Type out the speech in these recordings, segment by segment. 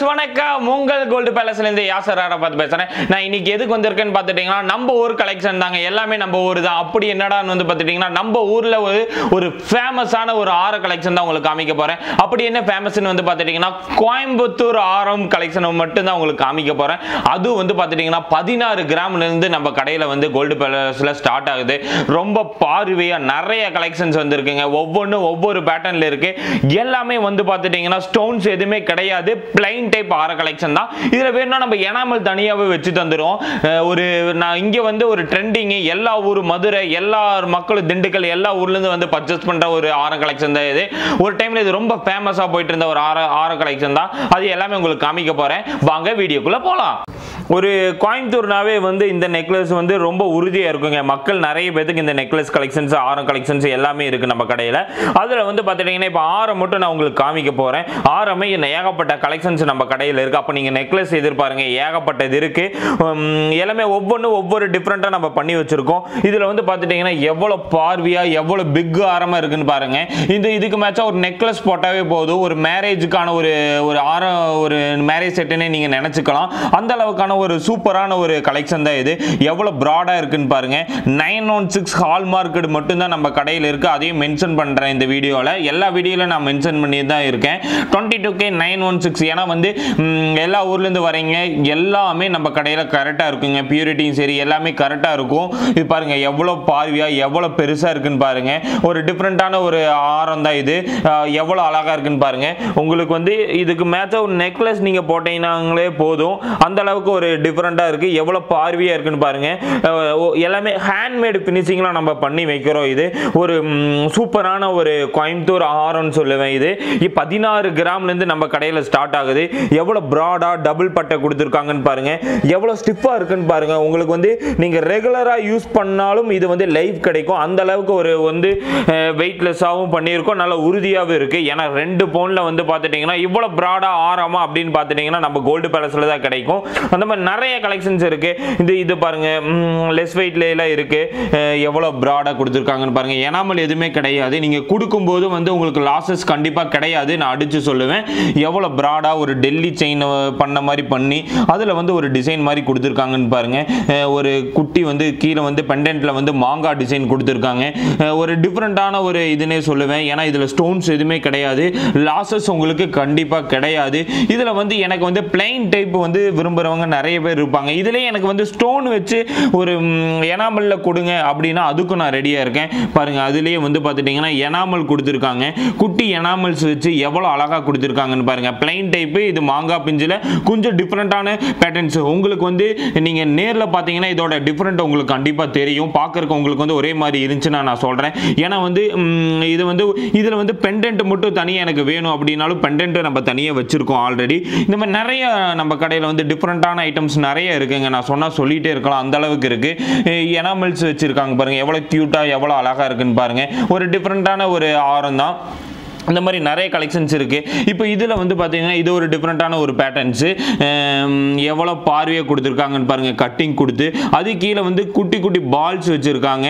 Viewers வணக்கம். உங்கள் gold பேலஸ்ல இருந்து யாசர் ஆரா பார்த்து பேசுறேன். நான் இன்னைக்கு எதுக்கு வந்திருக்கேன்னு பார்த்துட்டீங்கன்னா நம்ம ஊர் கலெக்ஷன் தாங்க. எல்லாமே நம்ம ஊர் தான். அப்படி என்னடான்னு வந்து பார்த்துட்டீங்கன்னா நம்ம ஊர்ல ஒரு ஒரு ஃபேமஸான ஒரு ஆர கலெக்ஷன் தான் உங்களுக்கு காமிக்க போறேன். அப்படி என்ன ஃபேமஸ்னு வந்து பார்த்துட்டீங்கன்னா கோயம்புத்தூர் ஆரம் கலெக்ஷனை மட்டும்தான் உங்களுக்கு காமிக்க போறேன். அதுவும் வந்து பார்த்துட்டீங்கன்னா பதினாறு கிராம்ல இருந்து நம்ம கடையில வந்து கோல்டு பேலஸ்ல ஸ்டார்ட் ஆகுது. ரொம்ப பார்வையா நிறைய கலெக்ஷன்ஸ் வந்திருக்குங்க. ஒவ்வொன்றும் ஒவ்வொரு பேட்டர்ன்ல இருக்கு. எல்லாமே வந்து பார்த்துட்டீங்கன்னா ஸ்டோன்ஸ் எதுவுமே கிடையாது. பிளைன் டைப் ஆர கலெக்ஷன் தான். இதில் வேணும்னா நம்ம எனாமல் தனியாகவே வச்சு தந்துரும் ஒரு நான் இங்கே வந்து ஒரு ட்ரெண்டிங்கு எல்லா ஊர் மதுரை எல்லா மக்களும் திண்டுக்கல் எல்லா ஊர்லேருந்து வந்து பர்ச்சேஸ் பண்ணுற ஒரு ஆர கலெக்ஷன் தான் இது. ஒரு டைமில் இது ரொம்ப ஃபேமஸாக போயிட்டு இருந்த ஒரு ஆர ஆர கலெக்ஷன் தான். அது எல்லாமே உங்களுக்கு காமிக்க போகிறேன் வாங்க வீடியோக்குள்ளே போகலாம் ஒரு கோயம்புத்தூர்னாவே வந்து இந்த நெக்லஸ் வந்து ரொம்ப உறுதியாக இருக்குங்க. மக்கள் நிறைய பேத்துக்கு இந்த நெக்லஸ் கலெக்ஷன்ஸ் ஆரம் கலெக்ஷன்ஸ் எல்லாமே இருக்குது நம்ம கடையில். அதில் வந்து பார்த்துட்டிங்கன்னா இப்போ ஆரம் மட்டும் நான் உங்களுக்கு காமிக்க போகிறேன் ஆரமே ஏகப்பட்ட கலெக்ஷன்ஸ் நம்ம கடையில் இருக்குது அப்போ நீங்கள் நெக்லஸ் எதிர்பாருங்க. ஏகப்பட்டது இருக்குது எல்லாமே ஒவ்வொன்றும் ஒவ்வொரு டிஃப்ரெண்ட்டாக நம்ம பண்ணி வச்சுருக்கோம். இதில் வந்து பார்த்துட்டிங்கன்னா எவ்வளோ பார்வையாக எவ்வளோ பிக் ஆரமாக இருக்குன்னு பாருங்கள் இந்த இதுக்கு மேட்சாக ஒரு நெக்லஸ் போட்டாவே போதும். ஒரு மேரேஜுக்கான ஒரு ஒரு ஆரம் ஒரு மேரேஜ் செட்டுன்னு நீங்கள் நினச்சிக்கலாம். அந்த அளவுக்கான ஒரு சூப்பரான ஒரு கலெக்ஷன் தான் இது. எவ்வளோ ப்ராடாக இருக்குன்னு பாருங்கள் நைன் ஒன் சிக்ஸ் ஹால்மார்க்கெட் மட்டும்தான் நம்ம கடையில் இருக்குது அதையும் மென்ஷன் பண்ணுறேன் இந்த வீடியோவில் எல்லா வீடியோவில் நான் மென்ஷன் பண்ணி தான் இருக்கேன். Twenty two K nine one six ஏன்னா வந்து எல்லா ஊர்லேருந்து வரீங்க எல்லாமே நம்ம கடையில் கரெக்டாக இருக்குங்க. பியூரிட்டியும் சரி எல்லாமே கரெக்டாக இருக்கும். இது பாருங்கள் எவ்வளோ பார்வையாக எவ்வளோ பெருசாக இருக்குன்னு பாருங்கள் ஒரு டிஃப்ரெண்ட்டான ஒரு ஆரம் தான் இது. எவ்வளோ அழகாக இருக்குன்னு பாருங்கள் உங்களுக்கு வந்து இதுக்கு மேட்சாக ஒரு நெக்லஸ் நீங்கள் போட்டீங்கன்னாங்களே போதும். அந்த அளவுக்கு ஒரு டிஃப்ரெண்ட்டாக இருக்குது எவ்வளோ பார்வையாக இருக்குன்னு பாருங்கள் எல்லாமே ஹேண்ட்மேடு ஃபினிஷிங்லாம் நம்ம பண்ணி வைக்கிறோம் இது. ஒரு சூப்பரான ஒரு கோயம்புத்தூர் ஆரம்னு சொல்லுவேன் இது. பதினாறு கிராம்லேருந்து நம்ம கடையில் ஸ்டார்ட் ஆகுது. எவ்வளோ ப்ராடாக டபுள் பட்டை கொடுத்துருக்காங்கன்னு பாருங்கள் எவ்வளோ ஸ்டிஃபாக இருக்குன்னு பாருங்கள் உங்களுக்கு வந்து நீங்கள் ரெகுலராக யூஸ் பண்ணாலும் இது வந்து லைஃப் கிடைக்கும். அந்த அளவுக்கு ஒரு வந்து வெயிட்லெஸ்ஸாகவும் பண்ணியிருக்கோம். நல்ல உறுதியாகவும் இருக்குது ஏன்னா ரெண்டு பவுனில் வந்து பார்த்துட்டிங்கன்னா இவ்வளோ ப்ராடாக ஆறாமா அப்படின்னு பார்த்துட்டிங்கன்னா நம்ம கோல்டு பேலஸில் தான் கிடைக்கும். அந்த மாதிரி நிறைய கலெக்ஷன்ஸ் இருக்குது இது இது பாருங்கள் லெஸ் வெயிட்லாம் இருக்குது எவ்வளோ ப்ராடாக கொடுத்துருக்காங்கன்னு பாருங்கள் எனாமல் எதுவுமே கிடையாது. நீங்கள் கொடுக்கும்போது வந்து உங்களுக்கு லாசஸ் கண்டிப்பாக கிடையாது. நான் அடித்து சொல்லுவேன். எவ்வளோ ப்ராடாக ஒரு டெல்லி செயின் பண்ண மாதிரி பண்ணி அதில் வந்து ஒரு டிசைன் மாதிரி கொடுத்துருக்காங்கன்னு பாருங்கள் ஒரு குட்டி வந்து கீழே வந்து பெண்டன்ட்ல வந்து மாங்காய் டிசைன் கொடுத்துருக்காங்க. ஒரு டிஃப்ரெண்ட்டான ஒரு இதுனே சொல்லுவேன். ஏன்னா இதில் ஸ்டோன்ஸ் எதுவுமே கிடையாது. லாசஸ் உங்களுக்கு கண்டிப்பாக கிடையாது. இதில் வந்து எனக்கு வந்து பிளைன் டைப் வந்து விரும்புகிறவங்க நிறைய பேர் இருப்பாங்க. இதுலேயே எனக்கு வந்து ஸ்டோன் வச்சு ஒரு எனாமலில் கொடுங்க அப்படின்னா அதுக்கும் நான் ரெடியாக இருக்கேன். பாருங்கள் அதுலேயே வந்து பார்த்துட்டிங்கன்னா எனாமல் கொடுத்துருக்காங்க. குட்டி எனாமல்ஸ் வச்சு எவ்வளோ அழகாக கொடுத்துருக்காங்கன்னு பாருங்கள் பிளைன் டைப்பு இது மாங்காய் பிஞ்சில் கொஞ்சம் டிஃப்ரெண்ட்டான பேட்டர்ன்ஸ் உங்களுக்கு வந்து நீங்கள் நேரில் பார்த்தீங்கன்னா இதோட டிஃப்ரெண்ட் உங்களுக்கு கண்டிப்பாக தெரியும். பார்க்கறக்கு உங்களுக்கு வந்து ஒரே மாதிரி இருந்துச்சுன்னா நான் சொல்கிறேன் ஏன்னா வந்து இது வந்து இதில் வந்து பெண்டன்ட் மட்டும் தனியாக எனக்கு வேணும் அப்படின்னாலும் பெண்டன்ட்டு நம்ம தனியாக வச்சுருக்கோம் ஆல்ரெடி இந்த மாதிரி நிறைய நம்ம கடையில் வந்து டிஃப்ரெண்ட்டான ஐட்டம்ஸ் நிறைய இருக்குங்க. நான் சொன்னால் சொல்லிகிட்டே இருக்கலாம். அந்த அளவுக்கு இருக்குது எனாமல்ஸ் வச்சுருக்காங்க பாருங்கள் எவ்வளோ க்யூட்டாக எவ்வளோ அழகாக இருக்குன்னு பாருங்கள் ஒரு டிஃப்ரெண்ட்டான ஒரு ஆரம் தான். இந்த மாதிரி நிறைய கலெக்ஷன்ஸ் இருக்குது இப்போ இதில் வந்து பார்த்தீங்கன்னா இது ஒரு டிஃப்ரெண்ட்டான ஒரு பேட்டர்ன்ஸு எவ்வளோ பார்வையாக கொடுத்துருக்காங்கன்னு பாருங்கள் கட்டிங் கொடுத்து. அது கீழே வந்து குட்டி குட்டி பால்ஸ் வச்சுருக்காங்க.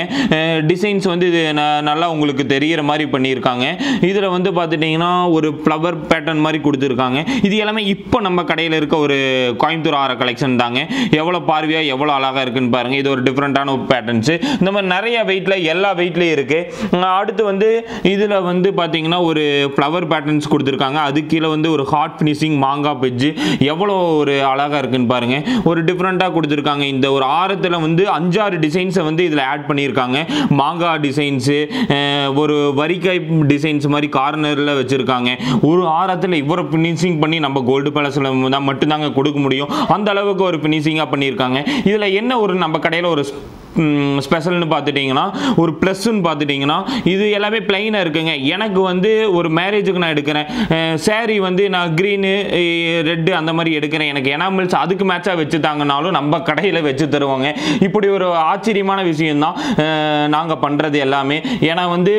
டிசைன்ஸ் வந்து இது ந- நல்லா உங்களுக்கு தெரிகிற மாதிரி பண்ணியிருக்காங்க. இதில் வந்து பார்த்துட்டிங்கன்னா ஒரு ஃப்ளவர் பேட்டர்ன் மாதிரி கொடுத்துருக்காங்க. இது எல்லாமே இப்போ நம்ம கடையில் இருக்க ஒரு கோயம்புத்தூர் ஆற கலெக்ஷன் தாங்க. எவ்வளோ பார்வையாக எவ்வளோ அழகாக இருக்குன்னு பாருங்கள் இது ஒரு டிஃப்ரெண்ட்டான ஒரு பேட்டர்ன்ஸு இந்த மாதிரி நிறைய வெயிட்டில் எல்லா வெயிட்லேயும் இருக்குது அடுத்து வந்து இதில் வந்து பார்த்தீங்கன்னா ஒரு ஒரு ஃப்ளவர் பேட்டர்ன்ஸ் கொடுத்துருக்காங்க. அது கீழே வந்து ஒரு ஹாட் ஃபினிஷிங் மாங்காய் பெஜ்ஜு எவ்வளோ ஒரு அழகாக இருக்குன்னு பாருங்கள் ஒரு டிஃப்ரெண்ட்டாக கொடுத்துருக்காங்க. இந்த ஒரு ஆரத்தில் வந்து அஞ்சாறு டிசைன்ஸை வந்து இதில் ஆட் பண்ணியிருக்காங்க. மாங்காய் டிசைன்ஸு ஒரு வரிக்காய் டிசைன்ஸ் மாதிரி கார்னரில் வச்சுருக்காங்க. ஒரு ஆரத்தில் இவ்வளோ ஃபினிஷிங் பண்ணி நம்ம கோல்டு பேலஸில் தான் மட்டும்தாங்க கொடுக்க முடியும். அந்த அளவுக்கு ஒரு ஃபினிஷிங்காக பண்ணியிருக்காங்க. இதில் என்ன ஒரு நம்ம கடையில் ஒரு ஸ்பெஷல்னு பார்த்துட்டிங்கன்னா ஒரு ப்ளஸ்ன்னு பார்த்துட்டிங்கன்னா இது எல்லாமே பிளைனாக இருக்குங்க. எனக்கு வந்து ஒரு மேரேஜுக்கு நான் எடுக்கிறேன். சேரீ வந்து நான் க்ரீனு ரெட்டு அந்த மாதிரி எடுக்கிறேன். எனக்கு எனாமல்ஸ் அதுக்கு மேட்சாக வச்சு தாங்கனாலும் நம்ம கடையில் வச்சு தருவாங்க. இப்படி ஒரு ஆச்சரியமான விஷயம்தான் நாங்கள் பண்ணுறது எல்லாமே. ஏன்னா வந்து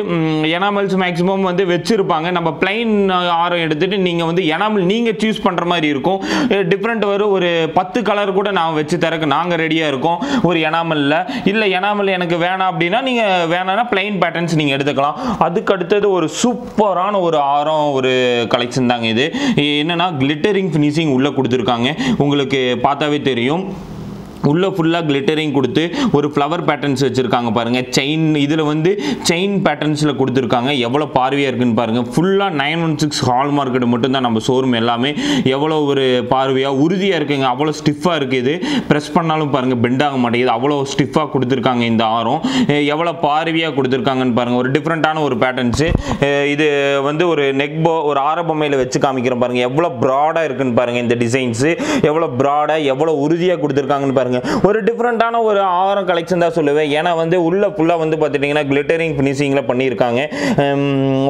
எனாமல்ஸ் மேக்ஸிமம் வந்து வச்சுருப்பாங்க. நம்ம பிளைன் ஆரம் எடுத்துகிட்டு நீங்கள் வந்து எனாமல் நீங்கள் சூஸ் பண்ணுற மாதிரி இருக்கும். டிஃப்ரெண்ட் வரும் ஒரு பத்து கலர் கூட நான் வச்சு தரக்கு நாங்கள் ரெடியாக இருக்கோம். ஒரு எனாமலில் இல்லை எனாமல் எனக்கு வேணாம் அப்படின்னா நீங்கள் வேணாம்னா பிளைன் பேட்டர்ன்ஸ் நீங்கள் எடுத்துக்கலாம். அதுக்கு அடுத்தது ஒரு சூப்பரான ஒரு ஆரம் ஒரு கலெக்ஷன் தாங்க இது. என்னன்னா கிளிட்டரிங் ஃபினிஷிங் உள்ளே கொடுத்துருக்காங்க. உங்களுக்கு பார்த்தாவே தெரியும். உள்ளே ஃபுல்லாக கிளிட்டரிங் கொடுத்து ஒரு ஃப்ளவர் பேட்டர்ன்ஸ் வச்சுருக்காங்க பாருங்கள் செயின் இதில் வந்து செயின் பேட்டர்ன்ஸில் கொடுத்துருக்காங்க. எவ்வளோ பார்வையாக இருக்குன்னு பாருங்கள் ஃபுல்லாக nine one six hall market மட்டும்தான் நம்ம ஷோரூம் எல்லாமே எவ்வளோ ஒரு பார்வையாக உறுதியாக இருக்குங்க. அவ்வளோ ஸ்டிஃபாக இருக்குது இது. ப்ரெஸ் பண்ணாலும் பாருங்கள் பெண்ட் ஆக மாட்டேங்குது. அவ்வளோ ஸ்டிஃபாக கொடுத்துருக்காங்க இந்த ஆரம். எவ்வளோ பார்வையாக கொடுத்துருக்காங்கன்னு பாருங்கள் ஒரு டிஃப்ரெண்ட்டான ஒரு பேட்டர்ன்ஸு இது வந்து ஒரு நெக் போ ஒரு ஆர பொம்மையில் வச்சு காமிக்கிறோம் பாருங்கள் எவ்வளோ ப்ராடாக இருக்குன்னு பாருங்கள் இந்த டிசைன்ஸு எவ்வளோ ப்ராடாக எவ்வளோ உறுதியாக கொடுத்துருக்காங்கன்னு பாருங்கள் ஒரு டிஃப்ரெண்ட்டான ஒரு ஆரம் கலெக்ஷன் தான் சொல்லுவேன். ஏன்னா வந்து உள்ள ஃபுல்லாக வந்து பார்த்துட்டிங்கன்னா கிளிட்டரிங் ஃபினிஷிங்கில் பண்ணியிருக்காங்க.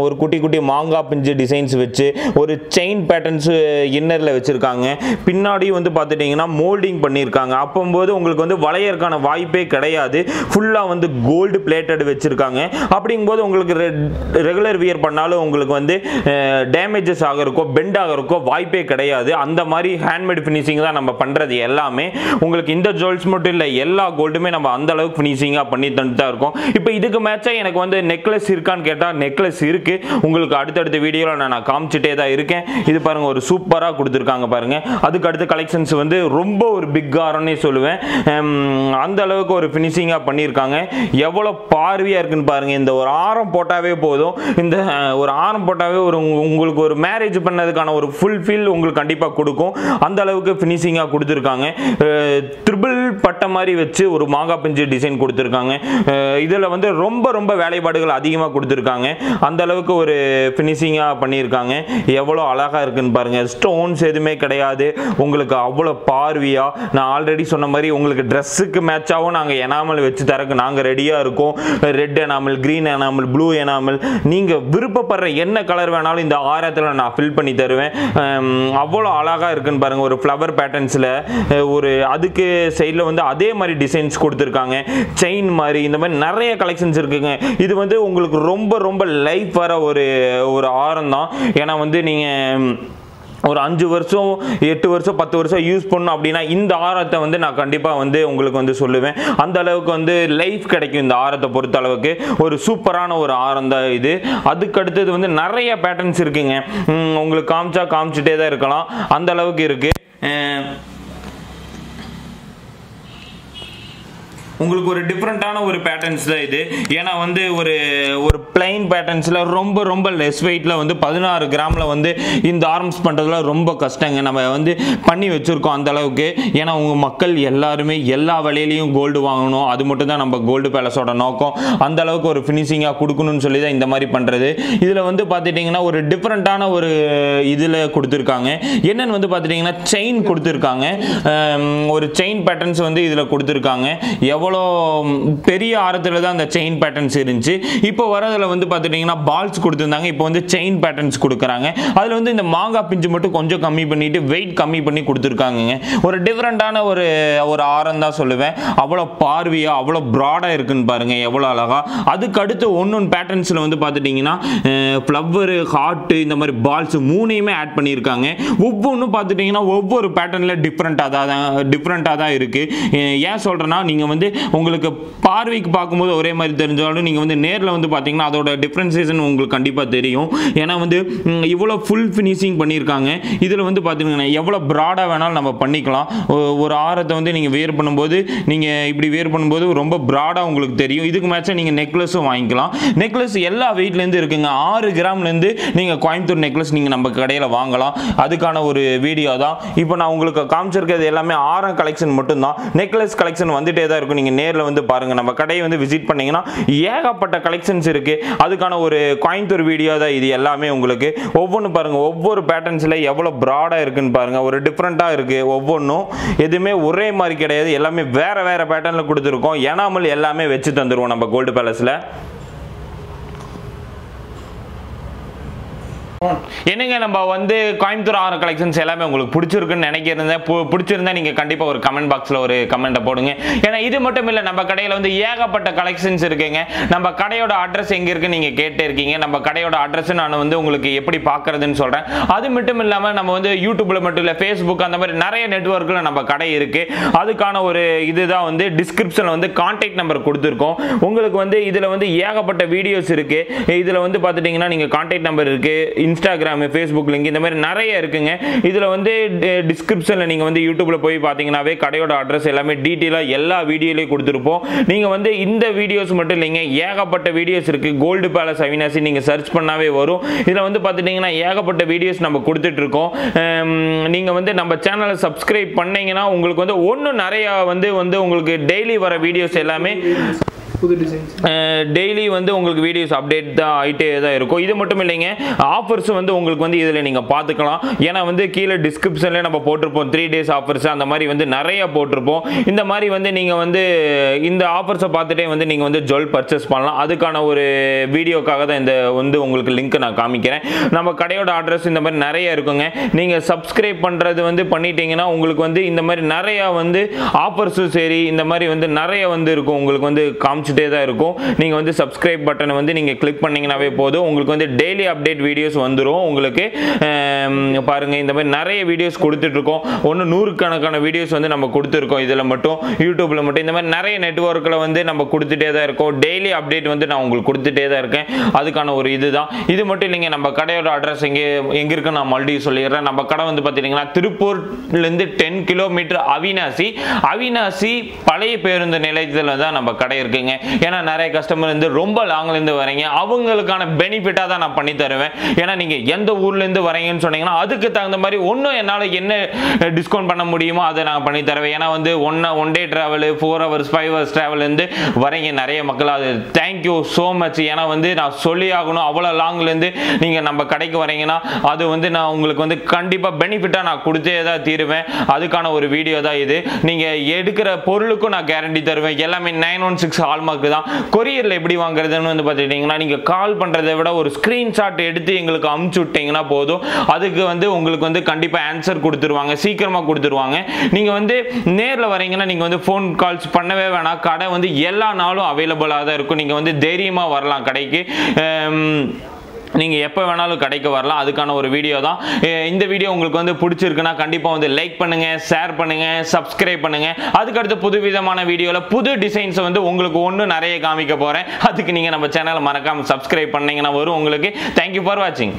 ஒரு குட்டி குட்டி மாங்காய் பிஞ்சு டிசைன்ஸ் வச்சு ஒரு செயின் பேட்டர்ன்ஸு இன்னரில் வச்சுருக்காங்க. பின்னாடி வந்து பார்த்துட்டிங்கன்னா மோல்டிங் பண்ணியிருக்காங்க. அப்போம்போது உங்களுக்கு வந்து வளையறக்கான வாய்ப்பே கிடையாது. ஃபுல்லாக வந்து கோல்டு பிளேட்டட் வச்சுருக்காங்க. அப்படிங்கும்போது உங்களுக்கு ரெகுலர் வியர் பண்ணாலும் உங்களுக்கு வந்து டேமேஜஸ் ஆகிறக்கோ பெண்ட் ஆகிறக்கோ வாய்ப்பே கிடையாது. அந்த மாதிரி ஹேண்ட்மேட் ஃபினிஷிங் தான் நம்ம பண்ணுறது எல்லாமே. உங்களுக்கு இந்த ஜுவல்ஸ் மட்டும் இல்லை எல்லா கோல்டுமே நம்ம அந்த அளவுக்கு ஃபினிஷிங்காக பண்ணி தந்துட்டு தான் இருக்கோம். இப்போ இதுக்கு மேட்சாக எனக்கு வந்து நெக்லஸ் இருக்கான்னு கேட்டால் நெக்லஸ் இருக்கு. உங்களுக்கு அடுத்தடுத்த வீடியோவில் நான் நான் காமிச்சிட்டே தான் இருக்கேன். இது பாருங்க ஒரு சூப்பராக கொடுத்துருக்காங்க பாருங்க. அதுக்கு அடுத்த கலெக்ஷன்ஸ் வந்து ரொம்ப ஒரு பிக் ஆரம்னே சொல்லுவேன். அந்த அளவுக்கு ஒரு ஃபினிஷிங்காக பண்ணியிருக்காங்க. எவ்வளோ பார்வையாக இருக்குன்னு பாருங்க. இந்த ஒரு ஆரம் போட்டாவே போதும். இந்த ஒரு ஆரம் போட்டாவே ஒரு உங்களுக்கு ஒரு மேரேஜ் பண்ணதுக்கான ஒரு ஃபுல் ஃபீல் உங்களுக்கு கண்டிப்பாக கொடுக்கும். அந்த அளவுக்கு ஃபினிஷிங்காக கொடுத்துருக்காங்க. ட்ரிபிள் பட்டை மாதிரி வச்சு ஒரு மாங்காய் பிஞ்சு டிசைன் கொடுத்துருக்காங்க. இதில் வந்து ரொம்ப ரொம்ப வேலைப்பாடுகள் அதிகமாக கொடுத்துருக்காங்க. அந்த அளவுக்கு ஒரு ஃபினிஷிங்காக பண்ணியிருக்காங்க. எவ்வளோ அழகாக இருக்குன்னு பாருங்கள் ஸ்டோன்ஸ் எதுவுமே கிடையாது. உங்களுக்கு அவ்வளோ பார்வையாக நான் ஆல்ரெடி சொன்ன மாதிரி உங்களுக்கு ட்ரெஸ்ஸுக்கு மேட்சாகவும் நாங்கள் எனாமல் வச்சு தரக்கு நாங்கள் ரெடியாக இருக்கோம். Red enamel green enamel blue enamel நீங்கள் விருப்பப்படுற என்ன கலர் வேணாலும் இந்த ஆரத்தில் நான் ஃபில் பண்ணி தருவேன். அவ்வளோ அழகாக இருக்குன்னு பாருங்கள் ஒரு ஃப்ளவர் பேட்டர்ன்ஸில் ஒரு அதுக்கு சைடில் வந்து அதே மாதிரி டிசைன்ஸ் கொடுத்துருக்காங்க. செயின் மாதிரி இந்த மாதிரி நிறைய கலெக்ஷன்ஸ் இருக்குங்க. இது வந்து உங்களுக்கு ரொம்ப ரொம்ப லைஃப் வர ஒரு ஒரு ஆரம் தான். ஏன்னா வந்து நீங்கள் ஒரு அஞ்சு வருஷம் எட்டு வருஷம் பத்து வருஷம் யூஸ் பண்ணணும் அப்படின்னா இந்த ஆரத்தை வந்து நான் கண்டிப்பாக வந்து உங்களுக்கு வந்து சொல்லுவேன். அந்த அளவுக்கு வந்து லைஃப் கிடைக்கும் இந்த ஆரத்தை பொறுத்த அளவுக்கு. ஒரு சூப்பரான ஒரு ஆரம் தான் இது. அதுக்கு அடுத்தது வந்து நிறைய பேட்டர்ன்ஸ் இருக்குங்க. உங்களுக்கு காமிச்சா காமிச்சிட்டே தான் இருக்கலாம். அந்த அளவுக்கு இருக்குது உங்களுக்கு ஒரு டிஃப்ரெண்ட்டான ஒரு பேட்டர்ன்ஸ் தான் இது. ஏன்னா வந்து ஒரு ஒரு பிளைன் பேட்டர்ன்ஸில் ரொம்ப ரொம்ப லெஸ் வெயிட்டில் வந்து பதினாறு கிராமில் வந்து இந்த ஆர்ம்ஸ் பண்ணுறதுல ரொம்ப கஷ்டங்க. நம்ம வந்து பண்ணி வச்சுருக்கோம் அந்த அளவுக்கு. ஏன்னா உங்கள் மக்கள் எல்லாருமே எல்லா விலையிலையும் கோல்டு வாங்கணும். அது மட்டும் தான் நம்ம கோல்டு பேலஸோட நோக்கம். அந்த அளவுக்கு ஒரு ஃபினிஷிங்காக கொடுக்கணும்னு சொல்லி தான் இந்த மாதிரி பண்ணுறது இதில் வந்து பார்த்துட்டிங்கன்னா ஒரு டிஃப்ரெண்ட்டான ஒரு இதில் கொடுத்துருக்காங்க. என்னென்னு வந்து பார்த்துட்டிங்கன்னா செயின் கொடுத்துருக்காங்க. ஒரு செயின் பேட்டர்ன்ஸ் வந்து இதில் கொடுத்துருக்காங்க. எவ்வளோ அவ்வளோ பெரிய ஆரத்தில் தான் அந்த செயின் பேட்டர்ன்ஸ் இருந்துச்சு. இப்போ வரதில் வந்து பார்த்துட்டிங்கன்னா பால்ஸ் கொடுத்துருந்தாங்க. இப்போ வந்து செயின் பேட்டர்ன்ஸ் கொடுக்குறாங்க. அதில் வந்து இந்த மாங்காய் பிஞ்சு மட்டும் கொஞ்சம் கம்மி பண்ணிட்டு வெயிட் கம்மி பண்ணி கொடுத்துருக்காங்கங்க. ஒரு டிஃப்ரெண்ட்டான ஒரு ஒரு ஆரம் தான் சொல்லுவேன். அவ்வளோ பார்வையாக அவ்வளோ ப்ராடாக இருக்குன்னு பாருங்கள் எவ்வளோ அழகாக அதுக்கு அடுத்து ஒன்று ஒன்று பேட்டர்ன்ஸில் வந்து பார்த்துட்டிங்கன்னா ஃப்ளவரு ஹார்ட்டு இந்த மாதிரி பால்ஸ் மூணையுமே ஆட் பண்ணியிருக்காங்க. ஒவ்வொன்றும் பார்த்துட்டிங்கன்னா ஒவ்வொரு பேட்டர்னில் டிஃப்ரெண்ட்டாக தான் டிஃப்ரெண்ட்டாக தான் இருக்குது ஏன் சொல்கிறேன்னா நீங்கள் வந்து உங்களுக்கு பார்வைக்கு பார்க்கும்போது ஒரே மாதிரி தெரிஞ்சாலும் நீங்கள் வந்து நேரில் வந்து பார்த்தீங்கன்னா அதோட டிஃப்ரென்சேஷன் உங்களுக்கு கண்டிப்பாக தெரியும். ஏன்னா வந்து இவ்வளோ ஃபுல் ஃபினிஷிங் பண்ணியிருக்காங்க. இதில் வந்து பார்த்தீங்கன்னா எவ்வளோ ப்ராடாக வேணாலும் நம்ம பண்ணிக்கலாம். ஒரு ஆரத்தை வந்து நீங்கள் வேர் பண்ணும்போது நீங்கள் இப்படி வேர் பண்ணும்போது ரொம்ப ப்ராடாக உங்களுக்கு தெரியும். இதுக்கு மேட்சாக நீங்கள் நெக்லஸும் வாங்கிக்கலாம். நெக்லஸ் எல்லா வெயிட்லேருந்து இருக்குங்க. ஆறு கிராம்லேருந்து நீங்கள் கோயம்புத்தூர் நெக்லஸ் நீங்கள் நம்ம கடையில் வாங்கலாம். அதுக்கான ஒரு வீடியோ தான். இப்போ நான் உங்களுக்கு காமிச்சிருக்கிறது எல்லாமே ஆரம் கலெக்ஷன் மட்டும்தான். நெக்லஸ் கலெக்ஷன் வந்துட்டே தான் இருக்கும். நீங்கள் நேரில் வந்து பாருங்கள். நம்ம கடையை வந்து விசிட் பண்ணிங்கன்னா ஏகப்பட்ட கலெக்ஷன்ஸ் இருக்குது அதுக்கான ஒரு கோயம்புத்தூர் வீடியோ தான் இது எல்லாமே உங்களுக்கு. ஒவ்வொன்று பாருங்கள் ஒவ்வொரு பேட்டர்ன்ஸில் எவ்வளோ ப்ராடாக இருக்குன்னு பாருங்கள் ஒரு டிஃப்ரெண்ட்டாக இருக்குது ஒவ்வொன்றும் எதுவுமே ஒரே மாதிரி கிடையாது. எல்லாமே வேறு வேறு பேட்டர்னில் கொடுத்துருக்கோம். எனாமல் எல்லாமே வச்சு தந்துடுவோம் நம்ம கோல்டு பேலஸில் என்னங்க நம்ம வந்து கோயம்புத்தூர் ஆறு கலெக்ஷன்ஸ் எல்லாமே உங்களுக்கு பிடிச்சிருக்குன்னு நினைக்கிறேன். பிடிச்சிருந்தா நீங்க கண்டிப்பா ஒரு கமெண்ட் பாக்ஸ்ல ஒரு கமெண்ட்டை போடுங்க. ஏன்னா இது மட்டும் இல்லை நம்ம கடையில வந்து ஏகப்பட்ட கலெக்ஷன்ஸ் இருக்குங்க. நம்ம கடையோட அட்ரஸ் எங்க இருக்குன்னு நீங்க கேட்டே இருக்கீங்க. நம்ம கடையோட அட்ரஸ் நான் வந்து உங்களுக்கு எப்படி பார்க்கறதுன்னு சொல்றேன். அது மட்டும் இல்லாம நம்ம வந்து யூடியூப்ல மட்டும் இல்ல ஃபேஸ்புக் அந்த மாதிரி நிறைய நெட்வொர்க்ல நம்ம கடை இருக்கு. அதுக்கான ஒரு இதுதான் வந்து டிஸ்கிரிப்ஷன்ல வந்து கான்டாக்ட் நம்பர் கொடுத்துருக்கோம். உங்களுக்கு வந்து இதுல வந்து ஏகப்பட்ட வீடியோஸ் இருக்கு. இதுல வந்து பார்த்துட்டிங்கன்னா நீங்க கான்டாக்ட் நம்பர் இருக்கு. இன்ஸ்டாகிராமு ஃபேஸ்புக் லிங்க் இந்த மாதிரி நிறைய இருக்குங்க. இதில் வந்து டிஸ்கிரிப்ஷனில் நீங்கள் வந்து யூடியூப்பில் போய் பார்த்தீங்கன்னாவே கடையோட அட்ரஸ் எல்லாமே டீட்டெயிலாக எல்லா வீடியோலையும் கொடுத்துருப்போம். நீங்கள் வந்து இந்த வீடியோஸ் மட்டும் இல்லைங்க ஏகப்பட்ட வீடியோஸ் இருக்குது கோல்டு பேலஸ் அவினாசி நீங்கள் சர்ச் பண்ணாவே வரும். இதில் வந்து பார்த்துட்டிங்கன்னா ஏகப்பட்ட வீடியோஸ் நம்ம கொடுத்துட்ருக்கோம். நீங்கள் வந்து நம்ம சேனலை சப்ஸ்கிரைப் பண்ணிங்கன்னா உங்களுக்கு வந்து ஒன்றும் நிறையா வந்து வந்து உங்களுக்கு டெய்லி வர வீடியோஸ் எல்லாமே புது டிசைன்ஸ் டெய்லி வந்து உங்களுக்கு வீடியோஸ் அப்டேட் தான் ஆகிட்டே தான் இருக்கும். இது மட்டும் இல்லைங்க ஆஃபர்ஸ் வந்து உங்களுக்கு வந்து இதில் நீங்கள் பார்த்துக்கலாம். ஏன்னா வந்து கீழே டிஸ்கிரிப்ஷன்லேயே நம்ம போட்டிருப்போம். த்ரீ டேஸ் ஆஃபர்ஸ் அந்த மாதிரி வந்து நிறைய போட்டிருப்போம். இந்த மாதிரி வந்து நீங்கள் வந்து இந்த ஆஃபர்ஸை பார்த்துட்டே வந்து நீங்கள் வந்து ஜுவல் பர்ச்சேஸ் பண்ணலாம். அதுக்கான ஒரு வீடியோக்காக தான் இந்த வந்து உங்களுக்கு லிங்க் நான் காமிக்கிறேன். நம்ம கடையோட அட்ரஸ் இந்த மாதிரி நிறைய இருக்குங்க. நீங்கள் சப்ஸ்கிரைப் பண்ணுறது வந்து பண்ணிட்டீங்கன்னா உங்களுக்கு வந்து இந்த மாதிரி நிறையா வந்து ஆஃபர்ஸும் சரி இந்த மாதிரி வந்து நிறைய வந்து இருக்கும். உங்களுக்கு வந்து காமிச்சிட்டே தான் இருக்கும். நீங்கள் வந்து சப்ஸ்கிரைப் பட்டனை வந்து நீங்கள் கிளிக் பண்ணிங்கனாவே போதும். உங்களுக்கு வந்து டெய்லி அப்டேட் வீடியோஸ் வந்துடும் உங்களுக்கு பாருங்கள் இந்த மாதிரி நிறைய வீடியோஸ் கொடுத்துட்ருக்கோம். ஒன்று நூறுக்கணக்கான வீடியோஸ் வந்து நம்ம கொடுத்துருக்கோம் இதில் மட்டும். யூடியூப்பில் மட்டும். இந்த மாதிரி நிறைய நெட்ஒர்க்கில் வந்து நம்ம கொடுத்துட்டே தான் இருக்கோம். டெய்லி அப்டேட் வந்து நான் உங்களுக்கு கொடுத்துட்டே தான் இருக்கேன். அதுக்கான ஒரு இதுதான். இது மட்டும் இல்லைங்க நம்ம கடையோட அட்ரஸ் எங்கே எங்கே இருக்குன்னு நான் மறுபடியும் சொல்லிடுறேன். நம்ம கடை வந்து பார்த்தீங்கன்னா திருப்பூர்லேருந்து டென் கிலோமீட்டர் அவினாசி. அவினாசி பழைய பேருந்து நிலையத்தில் தான் நம்ம கடை இருக்குங்க. ஏன்னா நிறைய கஸ்டமர் வந்து ரொம்ப லாங்லேருந்து வரீங்க அவங்களுக்கான பெனிஃபிட்டாக தான் நான் பண்ணி தருவேன். ஏன்னா நீங்கள் எந்த ஊர்லேருந்து வரீங்கன்னு சொன்னீங்கன்னா அதுக்கு தகுந்த மாதிரி ஒன்றும் என்னால் என்ன டிஸ்கவுண்ட் பண்ண முடியுமோ அதை நான் பண்ணி தருவேன். ஏன்னா வந்து one one day travel four hours five hours ட்ராவல்லேருந்து வரீங்க நிறைய மக்கள். அது தேங்க்யூ ஸோ மச் ஏன்னா வந்து நான் சொல்லி ஆகணும் அவ்வளோ லாங்லேருந்து நீங்கள் நம்ம கடைக்கு வரீங்கன்னா அது வந்து நான் உங்களுக்கு வந்து கண்டிப்பாக பெனிஃபிட்டாக நான் கொடுத்தே தான் தீருவேன். அதுக்கான ஒரு வீடியோ தான் இது. நீங்கள் எடுக்கிற பொருளுக்கும் நான் கேரண்டி தருவேன். எல்லாமே நைன் ஒன் சிக்ஸ் ஹால்மார்க் தான். கொரியரில் எப்படி வாங்குறதுன்னு வந்து பார்த்துக்கிட்டிங்கன்னா நீங்கள் கால் பண்ணுறதை விட ஒரு ஸ்க்ரீன்ஷாட் எடுத்து எங்களுக்கு அமுச்சு விட்டிங்கன்னா போதும். அது அதுக்கு வந்து உங்களுக்கு வந்து கண்டிப்பாக ஆன்சர் கொடுத்துருவாங்க. சீக்கிரமாக கொடுத்துருவாங்க. நீங்கள் வந்து நேரில் வரீங்கன்னா நீங்கள் வந்து ஃபோன் கால்ஸ் பண்ணவே வேணாம். கடை வந்து எல்லா நாளும் அவைலபிளாக தான் இருக்கும். நீங்கள் வந்து தைரியமாக வரலாம் கடைக்கு. நீங்கள் எப்போ வேணாலும் கடைக்கு வரலாம். அதுக்கான ஒரு வீடியோ தான். இந்த வீடியோ உங்களுக்கு வந்து பிடிச்சிருக்குன்னா கண்டிப்பாக வந்து லைக் பண்ணுங்கள் ஷேர் பண்ணுங்கள் சப்ஸ்கிரைப் பண்ணுங்கள் அதுக்கடுத்து புது விதமான வீடியோவில் புது டிசைன்ஸை வந்து உங்களுக்கு ஒன்று நிறைய காமிக்க போகிறேன் அதுக்கு நீங்கள் நம்ம சேனலை மறக்காமல் சப்ஸ்கிரைப் பண்ணிங்கன்னா வரும் உங்களுக்கு. தேங்க்யூ ஃபார் வாட்சிங்